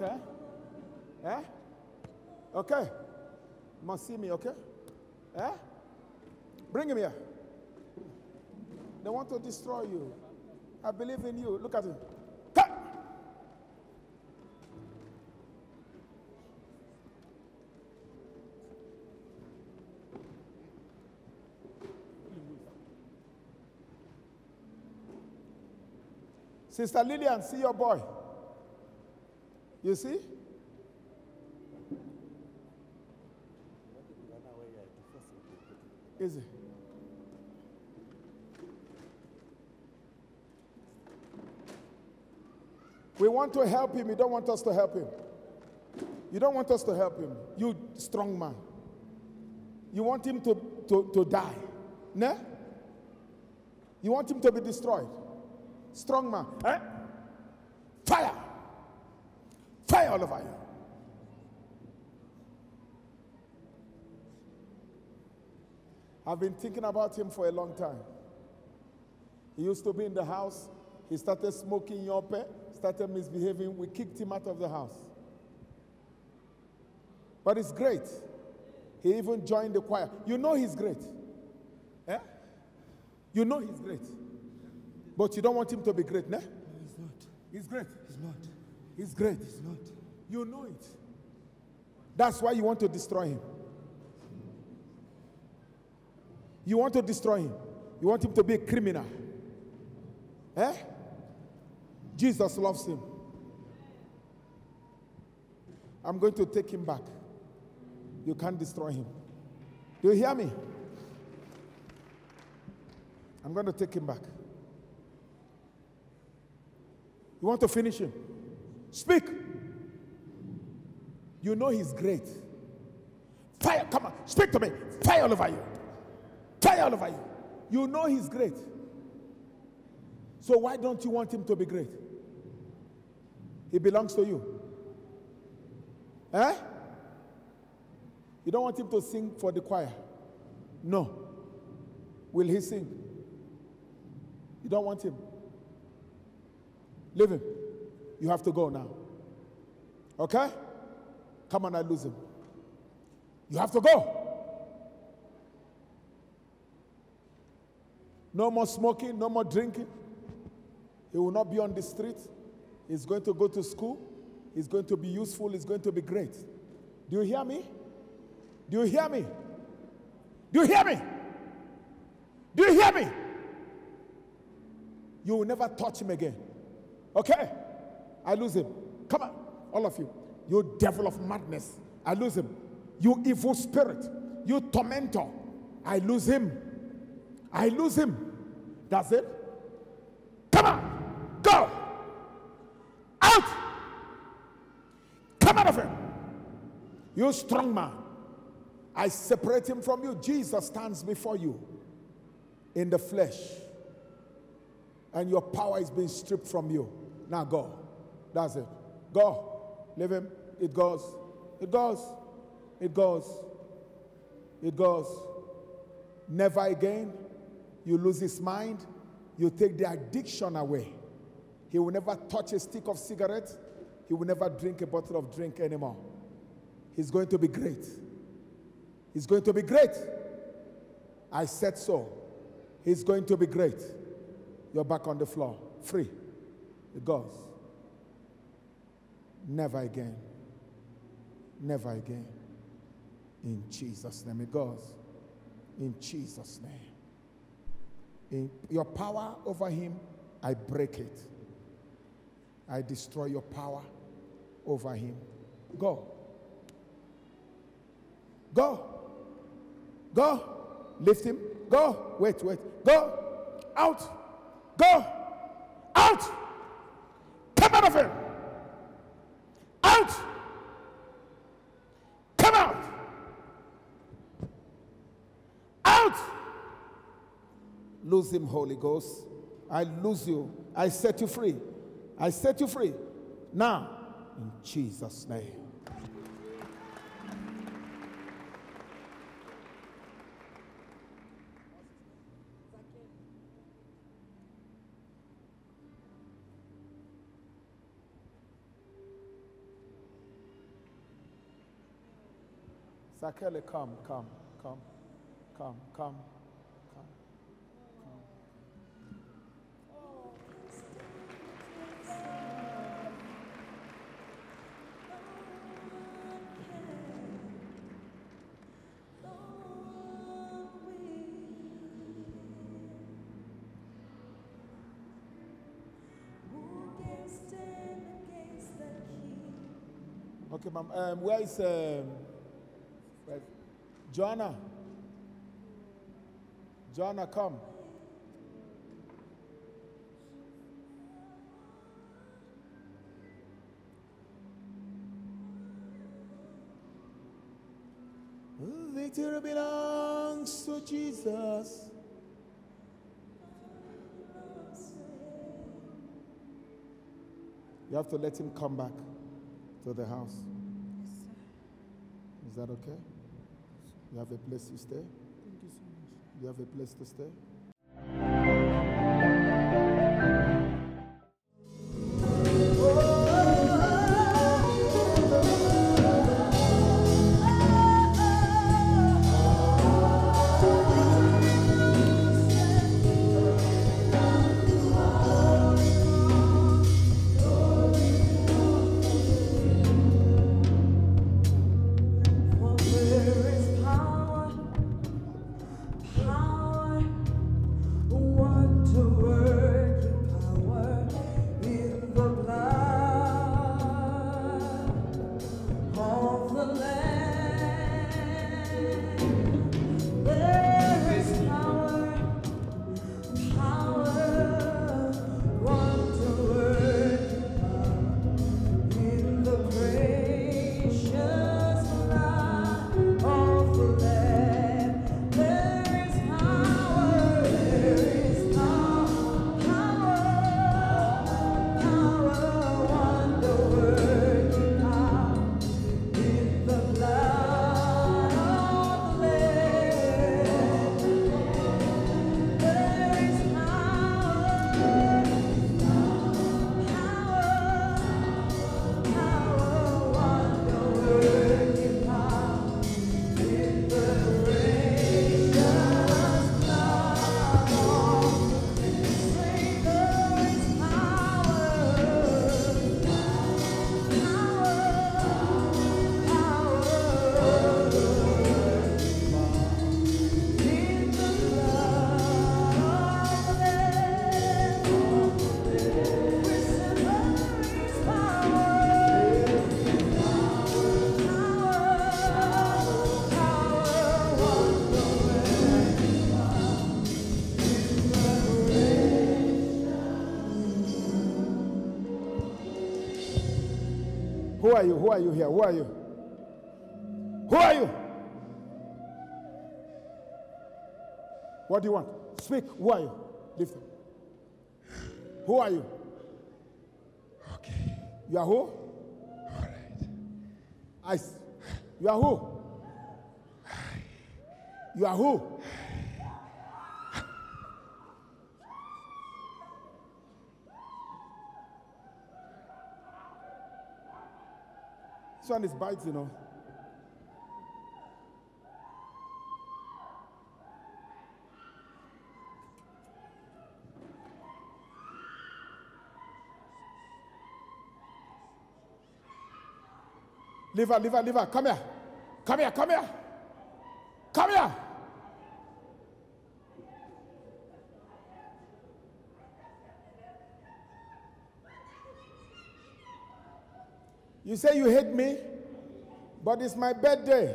it, eh? Eh? Okay. Must see me, okay? Eh? Bring him here. They want to destroy you. I believe in you. Look at him. Sister Lillian, see your boy. You see? Is it? We want to help him. You don't want us to help him. You don't want us to help him. You strong man. You want him to, to, to die. Ne? You want him to be destroyed. Strong man. Eh? Fire. Fire all over you. I've been thinking about him for a long time. He used to be in the house. He started smoking nyaope, started misbehaving. We kicked him out of the house. But it's great. He even joined the choir. You know he's great. Eh? You know he's great. But you don't want him to be great, ne? No, He's not. He's great. He's not. He's great. He's not. You know it. That's why you want to destroy him. You want to destroy him. You want him to be a criminal. Eh? Jesus loves him. I'm going to take him back. You can't destroy him. Do you hear me? I'm going to take him back. You want to finish him? Speak. You know he's great. Fire, come on, speak to me. Fire all over you. Fire all over you. You know he's great. So why don't you want him to be great? He belongs to you. Eh? You don't want him to sing for the choir. No. Will he sing? You don't want him. Leave him. You have to go now. Okay? Come on, I lose him. You have to go. No more smoking, no more drinking. He will not be on the street. He's going to go to school. He's going to be useful. He's going to be great. Do you hear me? Do you hear me? Do you hear me? Do you hear me? You will never touch him again. Okay? I lose him. Come on, all of you. You devil of madness. I lose him. You evil spirit. You tormentor. I lose him. I lose him. That's it. Come on. Go. Out. Come out of him. You strong man. I separate him from you. Jesus stands before you in the flesh. And your power is being stripped from you. Now go. That's it. Go. Leave him. It goes. It goes. It goes. It goes. Never again. You lose his mind. You take the addiction away. He will never touch a stick of cigarette. He will never drink a bottle of drink anymore. He's going to be great. He's going to be great. I said so. He's going to be great. You're back on the floor. Free. It goes. Never again. Never again. In Jesus' name it goes. In Jesus' name. In your power over him, I break it. I destroy your power over him. Go. Go. Go. Lift him. Go. Wait, wait. Go. Out. Go. Out. Come out of him. Out. Lose him, Holy Ghost. I lose you. I set you free. I set you free. Now, in Jesus' name. Sakele, come, come, come, come, come. Okay, ma'am. Um, where is um, where, Joanna? Joanna, come. Victory belongs to Jesus. You have to let him come back to the house. Yes, sir. Is that okay? You have a place to stay? Thank you so much. You have a place to stay? Who are you? Who are you here? Who are you? Who are you? What do you want? Speak. Who are you? Lift up. Who are you? Okay, You are who? all right. I. You are who? You are who? This one is bites, you know. Leave her, leave her, leave her. Come here. Come here, come here. Come here. You say you hate me, but it's my birthday.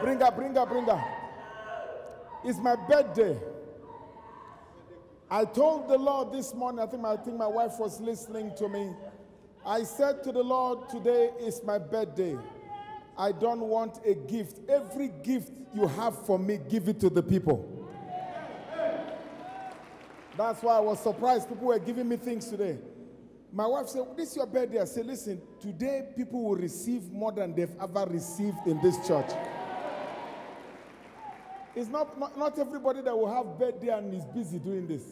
Bring her, bring her, bring her. It's my birthday. I told the Lord this morning, I think, my, I think my wife was listening to me. I said to the Lord, Today is my birthday. I don't want a gift. Every gift you have for me, give it to the people. That's why I was surprised. People were giving me things today. My wife said, This is your birthday. I said, Listen, today people will receive more than they've ever received in this church. It's not, not, not everybody that will have birthday and is busy doing this.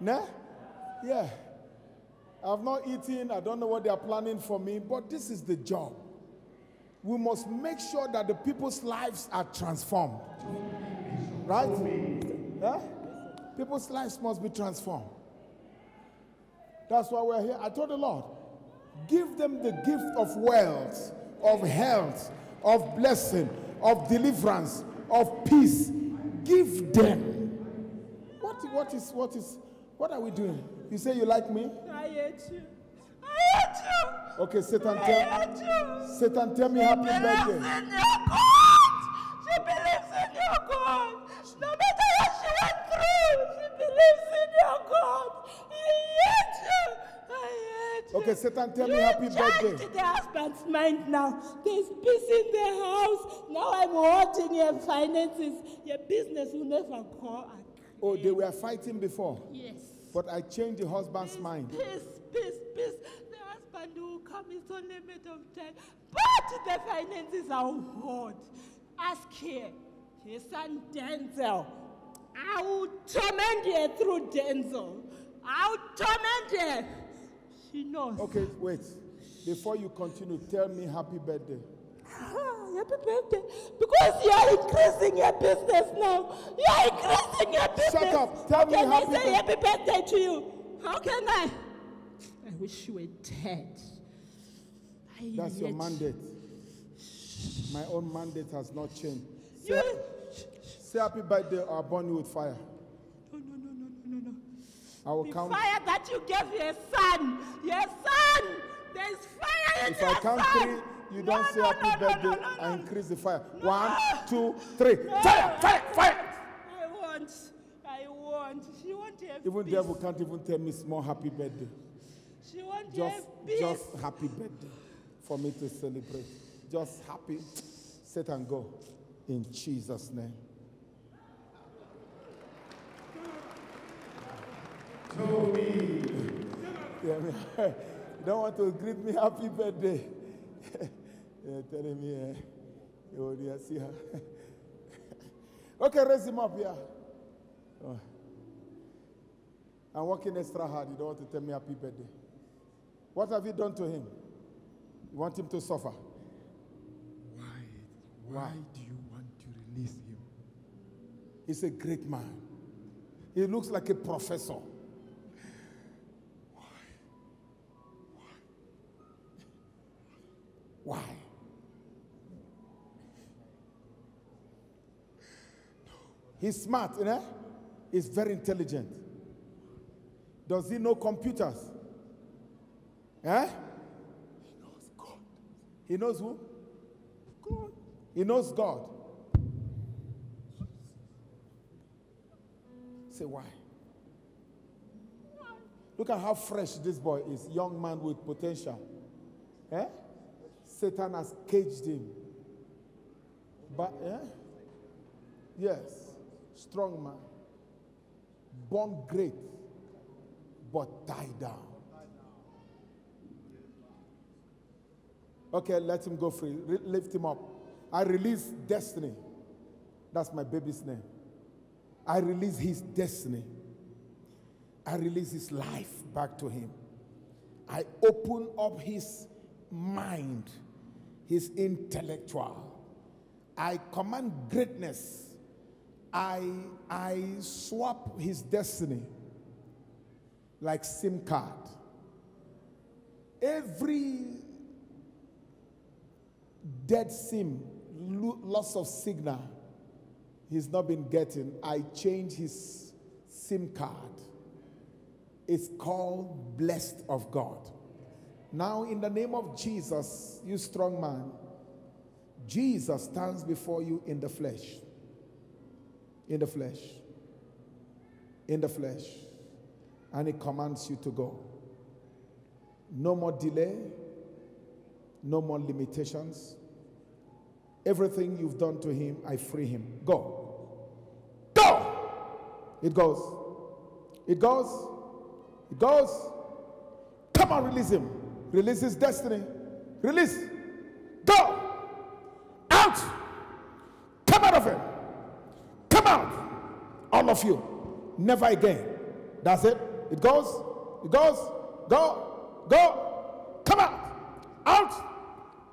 Nah? Yeah. I've not eaten. I don't know what they are planning for me, but this is the job. We must make sure that the people's lives are transformed. Right? People's lives must be transformed. That's why we're here. I told the Lord, give them the gift of wealth, of health, of blessing, of deliverance, of peace. Give them. What, what is, what is, what are we doing? You say you like me? I hate you. I hate you. Okay, Satan, I tell, hate you. Satan, tell me happy birthday. Okay, Satan, tell me You happy changed birthday. the husband's mind now. There's peace in the house. Now I'm watching your finances. Your business will never go again. Oh, they were fighting before, Yes. but I changed the husband's mind. Peace, peace, peace. The husband will come is only made of time. But the finances are hard. Ask here, his son Denzel. I will torment you through Denzel. I will torment her. She knows. Okay, wait. Before you continue, tell me happy birthday. Ah, happy birthday. Because you are increasing your business now. You are increasing your business. Shut up. Tell How me can happy I say happy birthday to you? How can I? I wish you were dead. I That's your mandate. My own mandate has not changed. You. Say, say happy birthday or I'll burn you with fire. No, no, no, no, no, no, no. I will The count. fire that you gave your son. Your son. There's fire in If your I count son. three, you don't No, say no, happy no, birthday, no, I increase the fire. One, two, three. Fire, fire, fire. I want. I want. She wants to have Even peace. devil can't even tell me small happy birthday. She wants to Just, have peace. just happy birthday for me to celebrate. Just happy. Sit and go. In Jesus' name. Yeah, me- you don't want to greet me happy birthday. You're telling me, eh, oh dear, see her. okay, raise him up here. Oh. I'm working extra hard. You don't want to tell me happy birthday. What have you done to him? You want him to suffer? Why? Why do you want to release him? He's a great man. He looks like a professor. Why? He's smart, you know? He's very intelligent. Does he know computers? Eh? He knows God. He knows who? God. He knows God. Say why? Look at how fresh this boy is. Young man with potential. Eh? Satan has caged him. But eh? Yes. Strong man. Born great, but died down. Okay, let him go free. Re- lift him up. I release destiny. That's my baby's name. I release his destiny. I release his life back to him. I open up his mind, his intellectual. I command greatness. I, I swap his destiny like SIM card. Every dead SIM, lo- loss of signal, he's not been getting. I change his SIM card. It's called blessed of God. Now, in the name of Jesus, you strong man, Jesus stands before you in the flesh. In the flesh. In the flesh. And he commands you to go. No more delay. No more limitations. Everything you've done to him, I free him. Go. Go! It goes. It goes. It goes. Come on, release him. Release his destiny. Release. Go. Out. Come out of him. Come out. All of you. Never again. That's it. It goes. It goes. Go. Go. Come out. Out.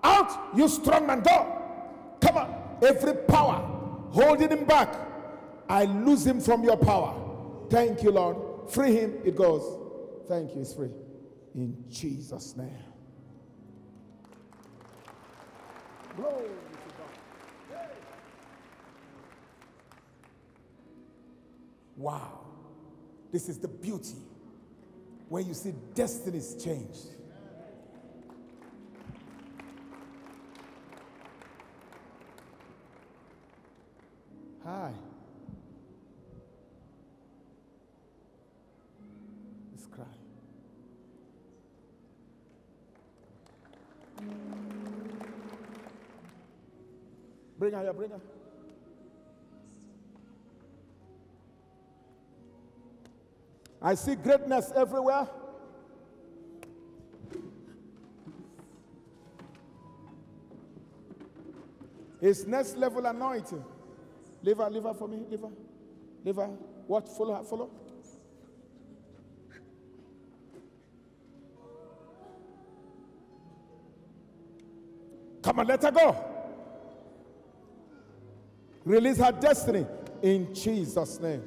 Out. You strong man. Go. Come on. Every power holding him back, I lose him from your power. Thank you, Lord. Free him. It goes. Thank you. It's free. In Jesus' name. Glory to God. Wow. This is the beauty where you see destinies changed. Hi. Bring her here, bring her. I see greatness everywhere. It's next level anointing. Leave her, leave her for me. Leave her. Leave her. What? Follow her. Follow. Come on, let her go. Release her destiny in Jesus' name.